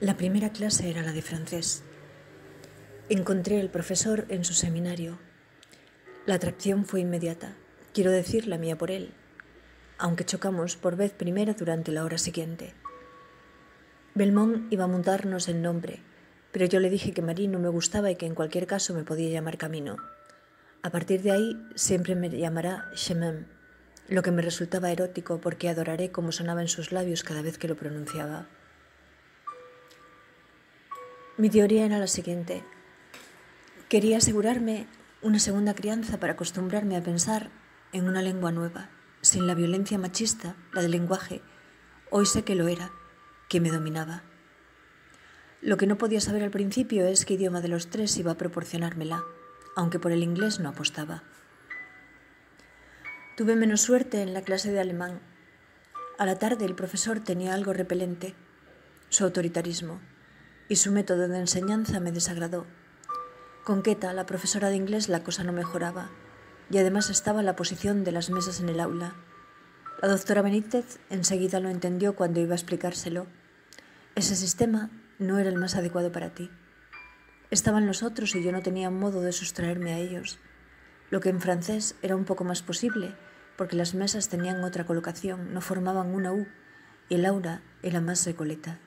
La primera clase era la de francés. Encontré al profesor en su seminario. La atracción fue inmediata, quiero decir la mía por él, aunque chocamos por vez primera durante la hora siguiente. Belmont iba a montarnos el nombre, pero yo le dije que Marie no me gustaba y que en cualquier caso me podía llamar Camino. A partir de ahí siempre me llamará Chemin, lo que me resultaba erótico porque adoraré cómo sonaba en sus labios cada vez que lo pronunciaba. Mi teoría era la siguiente. Quería asegurarme una segunda crianza para acostumbrarme a pensar en una lengua nueva, sin la violencia machista, la del lenguaje. Hoy sé que lo era, que me dominaba. Lo que no podía saber al principio es qué idioma de los tres iba a proporcionármela, aunque por el inglés no apostaba. Tuve menos suerte en la clase de alemán. A la tarde el profesor tenía algo repelente, su autoritarismo y su método de enseñanza me desagradó. Con Queta, la profesora de inglés, la cosa no mejoraba, y además estaba la posición de las mesas en el aula. La doctora Benítez enseguida lo entendió cuando iba a explicárselo. Ese sistema no era el más adecuado para ti. Estaban los otros y yo no tenía modo de sustraerme a ellos, lo que en francés era un poco más posible, porque las mesas tenían otra colocación, no formaban una U, y el aula era más recoleta.